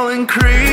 will increase.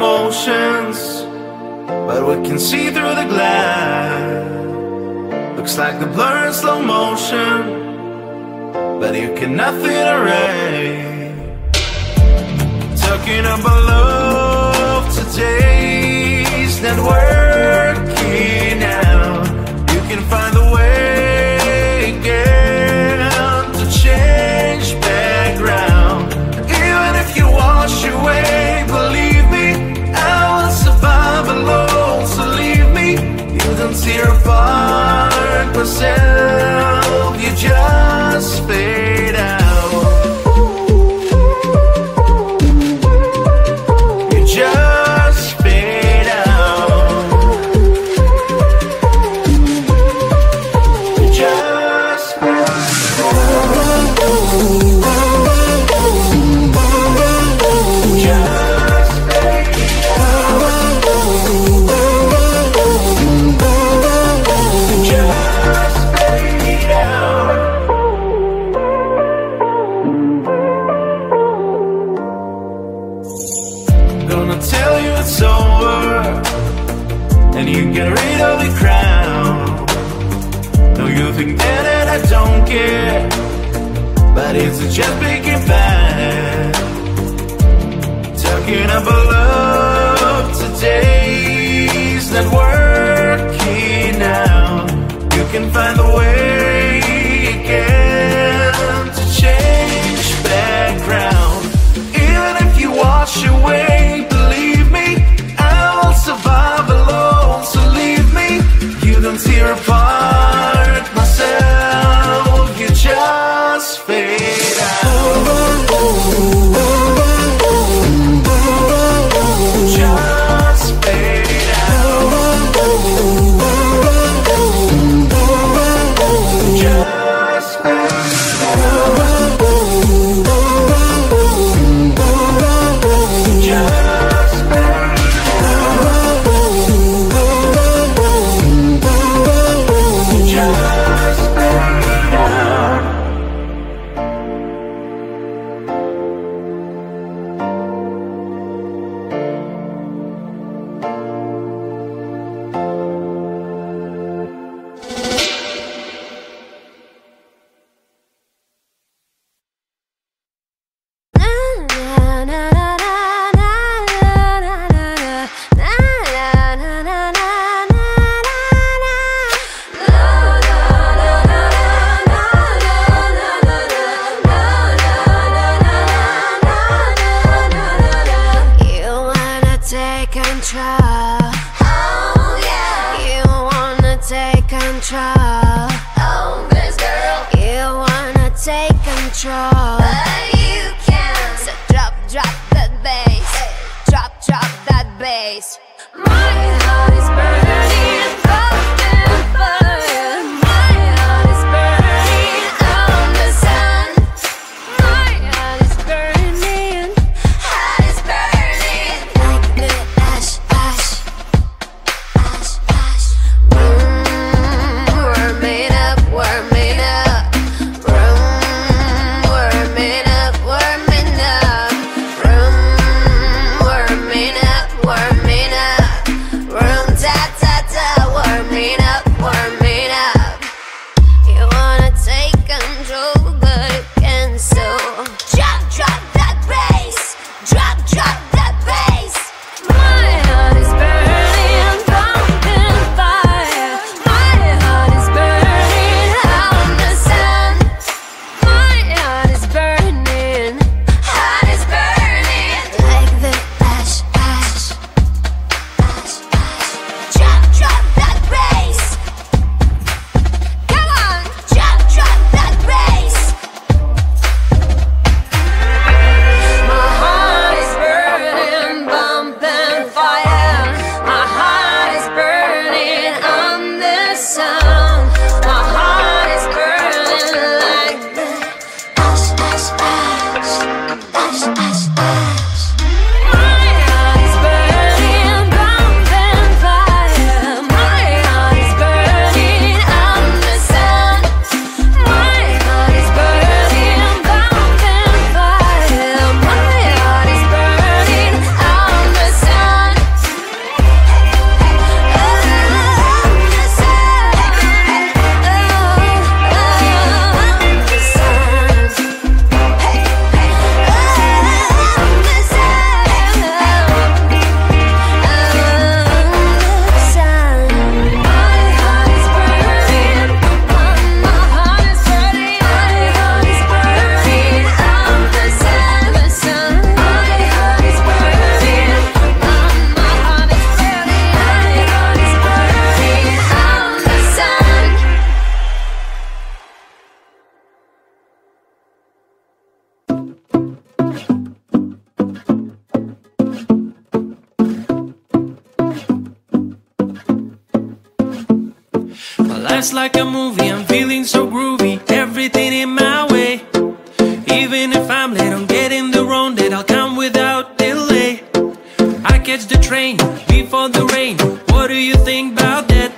emotions, but we can see through the glass. Looks like the blur in slow motion, but you can nothing erase. Talking about love today's not worth. you get rid of the crown. No, you think that, that I don't care But it's just picking fine Talking about love today's not working out You can find Just like a movie, I'm feeling so groovy. Everything in my way. Even if I'm late, I'm getting the wrong that I'll come without delay. I catch the train, before the rain. What do you think about that?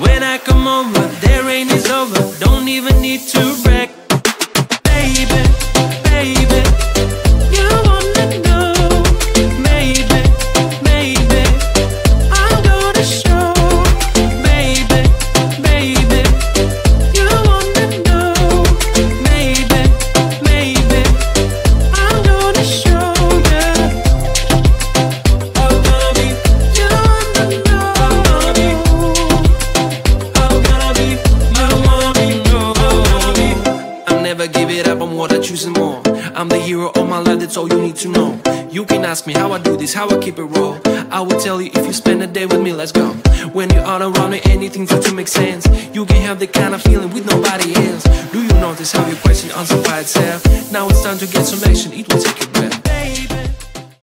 When I come over, the rain is over. Don't even need to I'm the hero of my life, that's all you need to know. You can ask me how I do this, how I keep it raw. I will tell you if you spend a day with me, let's go. When you're all around me, anything for to make sense. You can have the kind of feeling with nobody else. Do you notice how your question answered by itself? Now it's time to get some action, it will take your breath.